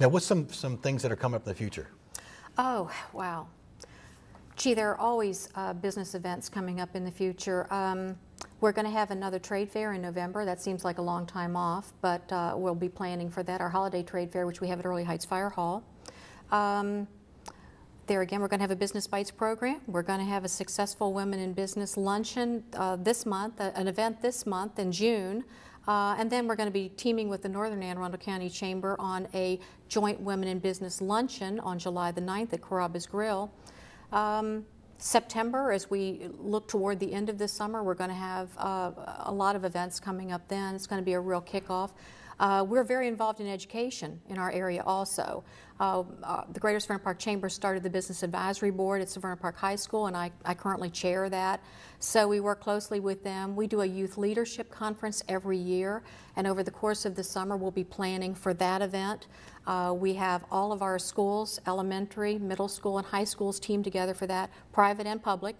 Now, what's some, some things that are coming up in the future? Oh, wow. Gee, there are always uh, business events coming up in the future. Um, we're going to have another trade fair in November. That seems like a long time off, but uh, we'll be planning for that. Our holiday trade fair, which we have at Earleigh Heights Fire Hall. Um, there again, we're going to have a Business Bites program. We're going to have a successful Women in Business luncheon uh, this month, uh, an event this month in June. Uh, and then we're going to be teaming with the Northern Anne Arundel County Chamber on a joint Women in Business luncheon on July the 9th at Carrabba's Grill. Um, September, as we look toward the end of this summer, we're going to have uh, a lot of events coming up then. It's going to be a real kickoff. Uh, we're very involved in education in our area also. Uh, uh, the Greater Severna Park Chamber started the Business Advisory Board at Severna Park High School, and I, I currently chair that. So we work closely with them. We do a youth leadership conference every year, and over the course of the summer, we'll be planning for that event. Uh, we have all of our schools, elementary, middle school, and high schools teamed together for that, private and public.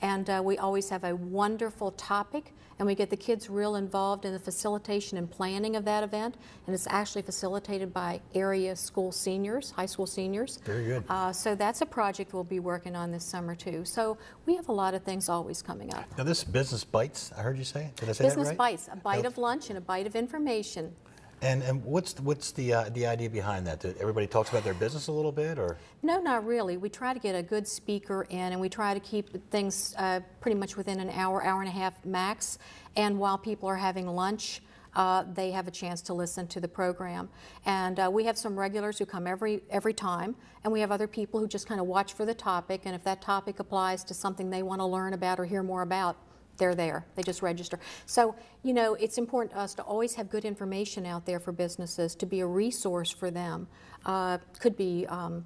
And uh, we always have a wonderful topic, and we get the kids real involved in the facilitation and planning of that event. And it's actually facilitated by area school seniors, high school seniors. Very good. Uh, so that's a project we'll be working on this summer too. So we have a lot of things always coming up. Now this Business Bites, I heard you say. Did I say Business that right? Bites, a bite of lunch and a bite of information. And, and what's the, what's the uh, the idea behind that? That everybody talks about their business a little bit, or no, not really. We try to get a good speaker in, and we try to keep things uh, pretty much within an hour, hour and a half max. And while people are having lunch, uh, they have a chance to listen to the program. And uh, we have some regulars who come every every time, and we have other people who just kind of watch for the topic. And if that topic applies to something they want to learn about or hear more about, they're there. They just register. So, you know, it's important to us to always have good information out there for businesses, to be a resource for them. Uh, could be, um,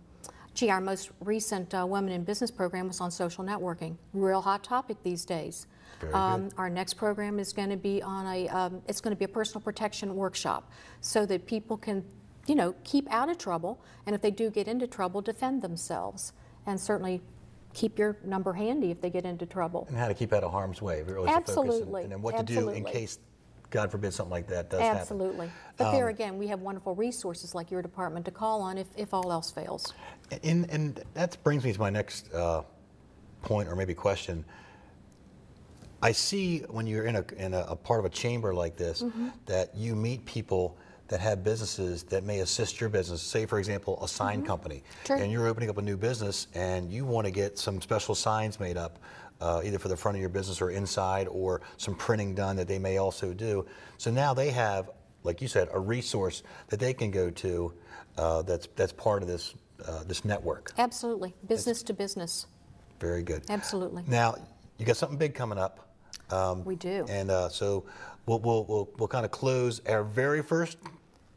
gee, our most recent uh, Women in Business program was on social networking. Real hot topic these days. Um, our next program is going to be on a, um, it's going to be a personal protection workshop so that people can, you know, keep out of trouble, and if they do get into trouble, defend themselves. And certainly keep your number handy if they get into trouble. And how to keep out of harm's way. Really Absolutely. And, and, what Absolutely. to do in case, God forbid, something like that does happen. Absolutely. But um, there again, we have wonderful resources like your department to call on if, if all else fails. And, and that brings me to my next uh, point or maybe question. I see when you're in a, in a, a part of a chamber like this mm-hmm. that you meet people that have businesses that may assist your business. Say, for example, a sign mm-hmm. company, sure. and you're opening up a new business, and you want to get some special signs made up, uh, either for the front of your business or inside, or some printing done that they may also do. So now they have, like you said, a resource that they can go to. Uh, that's that's part of this uh, this network. Absolutely, business it's, to business. Very good. Absolutely. Now you got something big coming up. Um, we do. And uh, so we'll, we'll, we'll, we'll kind of close our very first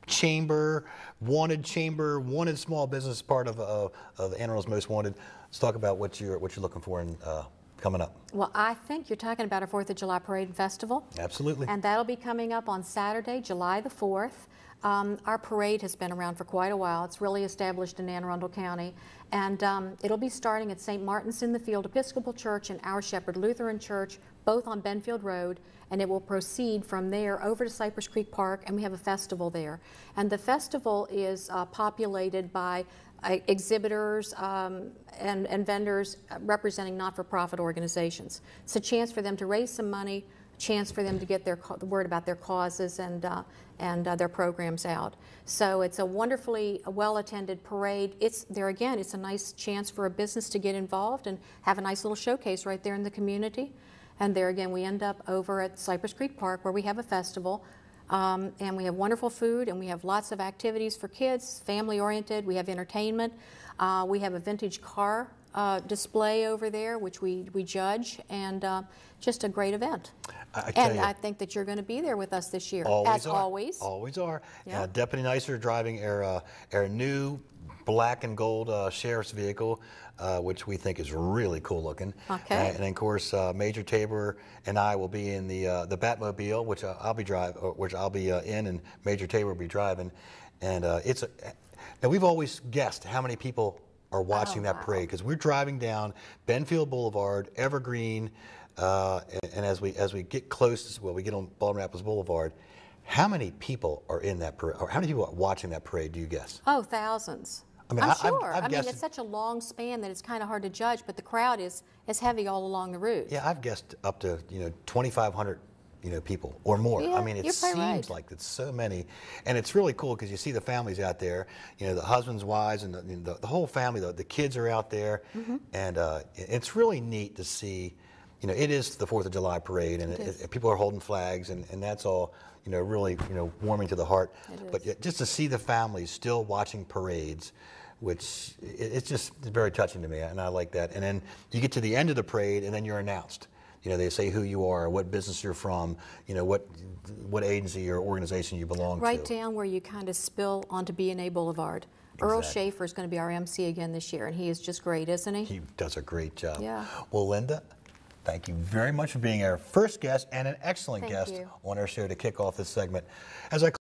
chamber, wanted chamber, wanted small business part of, uh, of Anne Most Wanted. Let's talk about what you're, what you're looking for in, uh, coming up. Well, I think you're talking about our 4th of July Parade and Festival. Absolutely. And that'll be coming up on Saturday, July the 4th. Um, our parade has been around for quite a while. It's really established in Anne Arundel County. And um, it'll be starting at St. Martin's in the Field Episcopal Church and Our Shepherd Lutheran Church, both on Benfield Road and it will proceed from there over to Cypress Creek Park, and we have a festival there. And the festival is uh, populated by uh, exhibitors um, and, and vendors representing not for profit organizations. It's a chance for them to raise some money, chance for them to get their the word about their causes and, uh, and uh, their programs out. So it's a wonderfully well attended parade. It's there again, it's a nice chance for a business to get involved and have a nice little showcase right there in the community. And there again, we end up over at Cypress Creek Park where we have a festival. Um, and we have wonderful food and we have lots of activities for kids, family oriented. We have entertainment. Uh, we have a vintage car uh, display over there, which we, we judge, and uh, just a great event. I and you, I think that you're going to be there with us this year, always as are. always. Always are. Uh, Deputy Nicer driving our, uh, our new black and gold uh, sheriff's vehicle, uh, which we think is really cool looking. Okay. Uh, and of course, uh, Major Tabor and I will be in the uh, the Batmobile, which I'll be drive, which I'll be uh, in, and Major Tabor will be driving. And it's a, now we've always guessed how many people are watching oh, that wow. parade because we're driving down Benfield Boulevard, Evergreen, and, and, as we as we get close, well, we get on Baldwin Rapids Boulevard How many people are in that parade? Or how many people are watching that parade? Do you guess? Oh, thousands. I mean, I'm I- I've- sure. I've I mean, it's such a long span that it's kind of hard to judge, but the crowd is, is heavy all along the route. Yeah, I've guessed up to you know 2,500 you know people or more. Yeah, I mean, it seems right. like it's so many, and it's really cool because you see the families out there. You know, the husbands, wives, and the, the, the whole family. The, the kids are out there, Mm-hmm. and uh, it's really neat to see. You know, it is the Fourth of July parade, and It it- people are holding flags, and, and that's all. You know, really, you know, warming to the heart. But yet just to see the families still watching parades, which it's just very touching to me, and I like that. And then you get to the end of the parade, and then you're announced. You know, they say who you are, what business you're from, you know, what what agency or organization you belong Right to. down where you kind of spill onto B&A Boulevard. Earl Exactly. Schaefer is going to be our MC again this year, and he is just great, isn't he? He does a great job. Yeah. Well, Linda, thank you very much for being our first guest and an excellent Thank guest you. on our show to kick off this segment. As I